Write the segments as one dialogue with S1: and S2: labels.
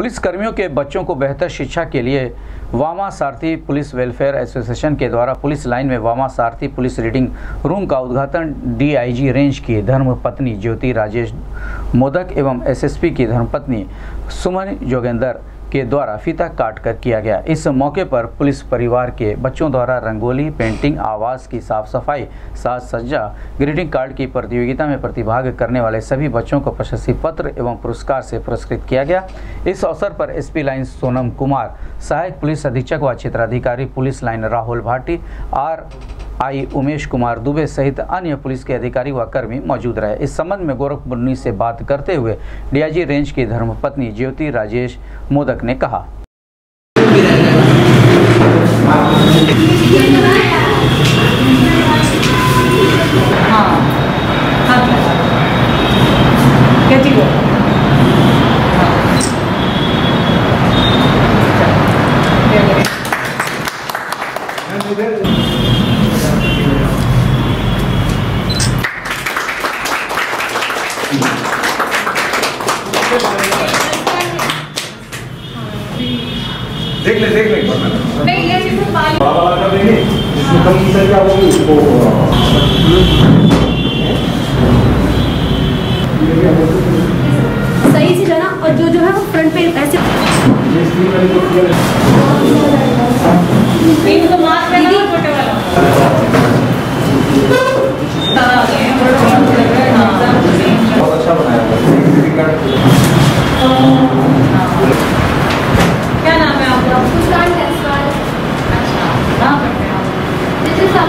S1: Police कर्मियों के बच्चों को बेहतर शिक्षा के लिए वामा सारथी पुलिस वेलफेयर एसोसिएशन के द्वारा पुलिस लाइन में वामा सारथी पुलिस रीडिंग रूम का उद्घाटन डीआईजी रेंज की धर्मपत्नी ज्योति राजेश मोदक एवं एसएसपी की धर्मपत्नी सुमन जोगेंदर के द्वारा फीता काट कर किया गया। इस मौके पर पुलिस परिवार के बच्चों द्वारा रंगोली, पेंटिंग आवास की साफ़ सफ़ाई साज सज्जा, ग्रीटिंग कार्ड की प्रतियोगिता में प्रतिभाग करने वाले सभी बच्चों को प्रशस्ति पत्र एवं पुरस्कार से पुरस्कृत किया गया। इस अवसर पर एसपी लाइन सोनम कुमार, सहायक पुलिस अधीक्षक व क्षेत्राधिकारी police line Rahul Bhati, R I Umesh Kumar Dubey सहित अन्य पुलिस के अधिकारी व कर्मी मौजूद रहे। इस संबंध में गोरखपुर से बात करते हुए डीआईजी रेंज की धर्मपत्नी ज्योति राजेश मोदक ने कहा
S2: कैची को
S3: देख ले देख ले।
S2: नहीं ये पानी
S3: बड़ा वाला कर देंगे। इसमें कम से क्या होगी? उसको
S4: सही से जाना और जो जो है वो फ्रंट पे ऐसे
S2: तीन को मास्क पहना हुआ छोटे वाला हाँ, ये बड़ा अच्छा लग रहा है, हाँ।
S3: बहुत अच्छा बनाया हुआ है। ग्रीटिंग कार्ड
S2: क्या नाम है आपका
S4: मुस्कान जयसवाल
S2: अच्छा कहाँ पढ़ते हैं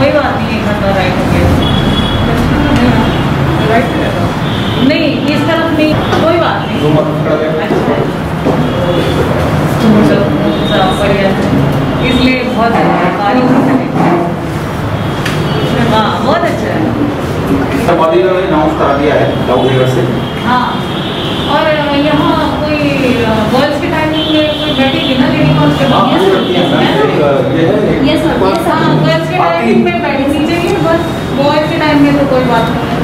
S2: कोई बात नहीं एक राइट हो गया राइट से रहता हूँ। नहीं इस तरफ़ नहीं कोई बात नहीं। अच्छा। चलो बढ़िया। इसलिए बहुत अच्छा है तारीफ़ हाँ बहुत अच्छा है।
S3: अनाउंस करा दिया है से।
S2: हाँ और यहाँ कोई गर्ल्स के टाइमिंग में कोई बैठेगी ना लेडी
S3: हाँ
S2: कांस्टेबल
S3: ये है मैम एक ये है एक-
S4: Yes, sir. Yes, sir.
S2: हाँ गर्ल्स के टाइमिंग में बैठनी चाहिए बस बॉयज़ के टाइम में तो कोई बात नहीं है।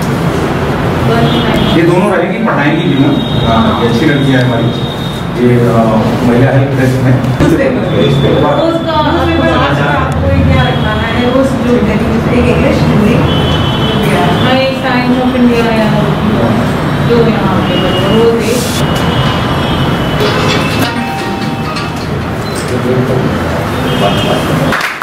S2: टाइम
S3: ये दोनों रहेंगी पढ़ाएँगी भी मैम हाँ, ये अच्छी लड़की है हमारी। ये महिला हेल्प डेस्क में। पे
S2: उसका आपको क्या रखना है उस जो एक इंग्लिश हिंदी। हाँ एक टाइम्स ऑफ़ इंडिया या जो यहाँ पे रोज
S5: ずっと。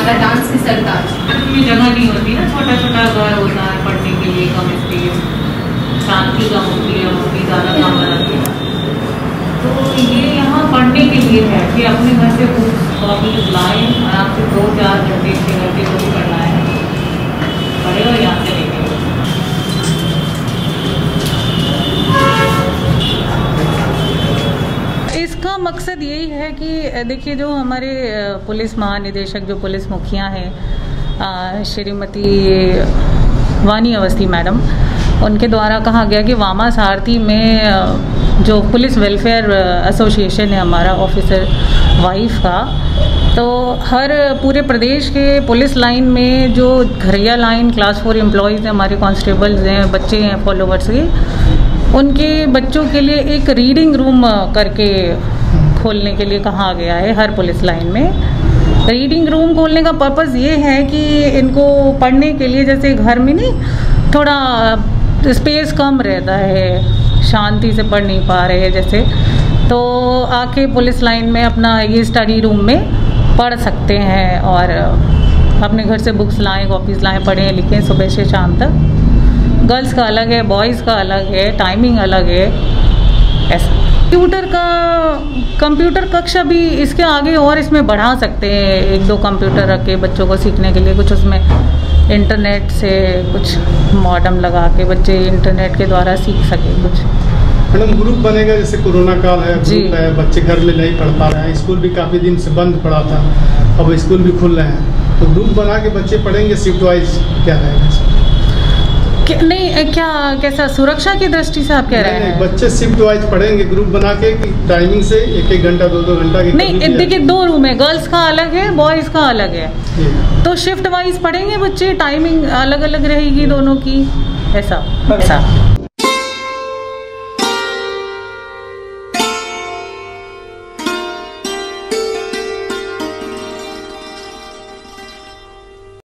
S5: भी आता डांस की सरताज
S2: में जगह नहीं होती ना छोटा छोटा घर होता है पढ़ने के लिए, कम स्पेस शांति कम होती है मम्मी ज़्यादा काम बनाती है। तो ये यहाँ पढ़ने के लिए है कि अपने घर से बुक कॉपी लाए, आराम से दो चार घंटे छः घंटे जो भी पढ़ना है पढ़े और यहाँ से मकसद यही है कि देखिए, जो हमारे पुलिस महानिदेशक, जो पुलिस मुखिया हैं श्रीमती वानी अवस्थी मैडम, उनके द्वारा कहा गया कि वामा सारथी में जो पुलिस वेलफेयर एसोसिएशन है हमारा, ऑफिसर वाइफ का तो हर पूरे प्रदेश के पुलिस लाइन में जो घरैया लाइन, क्लास फोर एम्प्लॉयज़ हैं, हमारे कांस्टेबल्स हैं, बच्चे हैं, फॉलोवर्स के उनके बच्चों के लिए एक रीडिंग रूम करके खोलने के लिए कहा गया है हर पुलिस लाइन में। रीडिंग रूम खोलने का पर्पज़ ये है कि इनको पढ़ने के लिए जैसे घर में नहीं, थोड़ा स्पेस कम रहता है, शांति से पढ़ नहीं पा रहे हैं जैसे। तो आके पुलिस लाइन में अपना ये स्टडी रूम में पढ़ सकते हैं और अपने घर से बुक्स लाएँ कॉपीज़ लाएँ, पढ़ें, लिखें सुबह से शाम तक। गर्ल्स का अलग है बॉयज़ का अलग है टाइमिंग अलग है ऐसा। कंप्यूटर का कंप्यूटर कक्षा भी इसके आगे और इसमें बढ़ा सकते हैं एक दो कंप्यूटर रख के बच्चों को सीखने के लिए कुछ उसमें इंटरनेट से कुछ मॉडम लगा के बच्चे इंटरनेट के द्वारा सीख सकें कुछ।
S6: मैडम ग्रुप बनेगा जैसे कोरोना काल है
S2: जी।
S6: ग्रुप है बच्चे घर में नहीं पढ़ पा रहे हैं स्कूल भी काफ़ी दिन से बंद पड़ा था अब स्कूल भी खुल रहे हैं। तो ग्रुप बना के बच्चे पढ़ेंगे शिफ्ट वाइज क्या रहेगा?
S2: नहीं क्या कैसा सुरक्षा की दृष्टि से आप कह रहे हैं?
S6: बच्चे शिफ्ट वाइज पढ़ेंगे ग्रुप बना के टाइमिंग से एक एक घंटा दो दो घंटा की
S2: नहीं देखिए दो रूम है गर्ल्स का अलग है बॉयज़ का अलग है। तो शिफ्ट वाइज पढ़ेंगे बच्चे टाइमिंग अलग अलग रहेगी दोनों की ऐसा ऐसा।